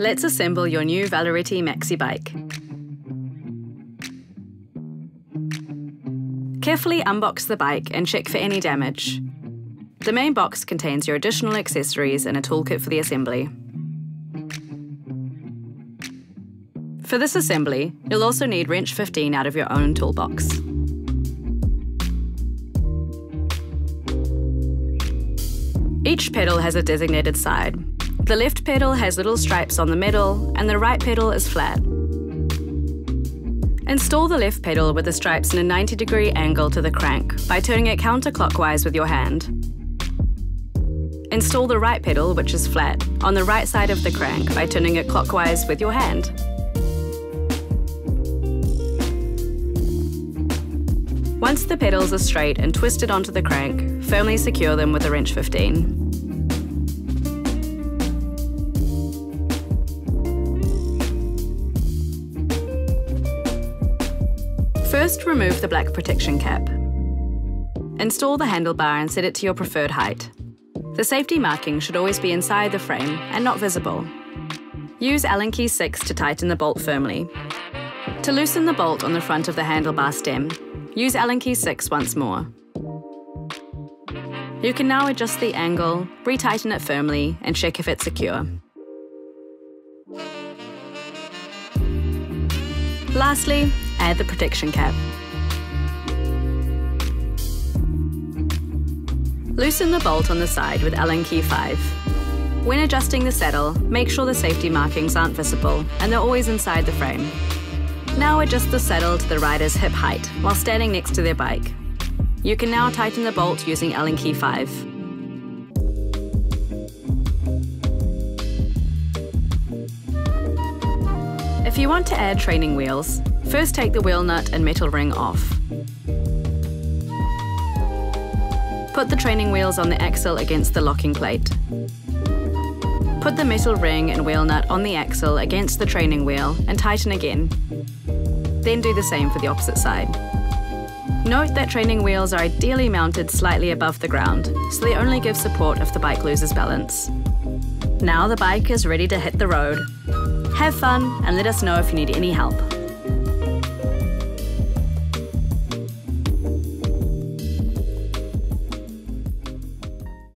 Let's assemble your new Veloretti Maxi bike. Carefully unbox the bike and check for any damage. The main box contains your additional accessories and a toolkit for the assembly. For this assembly, you'll also need wrench 15 out of your own toolbox. Each pedal has a designated side. The left pedal has little stripes on the middle, and the right pedal is flat. Install the left pedal with the stripes in a 90 degree angle to the crank by turning it counterclockwise with your hand. Install the right pedal, which is flat, on the right side of the crank by turning it clockwise with your hand. Once the pedals are straight and twisted onto the crank, firmly secure them with a wrench 15. First, remove the black protection cap. Install the handlebar and set it to your preferred height. The safety marking should always be inside the frame and not visible. Use Allen key 6 to tighten the bolt firmly. To loosen the bolt on the front of the handlebar stem, use Allen key 6 once more. You can now adjust the angle, retighten it firmly, and check if it's secure. Lastly, add the protection cap. Loosen the bolt on the side with Allen key 5. When adjusting the saddle, make sure the safety markings aren't visible and they're always inside the frame. Now adjust the saddle to the rider's hip height while standing next to their bike. You can now tighten the bolt using Allen key 5. If you want to add training wheels, first take the wheel nut and metal ring off. Put the training wheels on the axle against the locking plate. Put the metal ring and wheel nut on the axle against the training wheel and tighten again. Then do the same for the opposite side. Note that training wheels are ideally mounted slightly above the ground, so they only give support if the bike loses balance. Now the bike is ready to hit the road. Have fun and let us know if you need any help.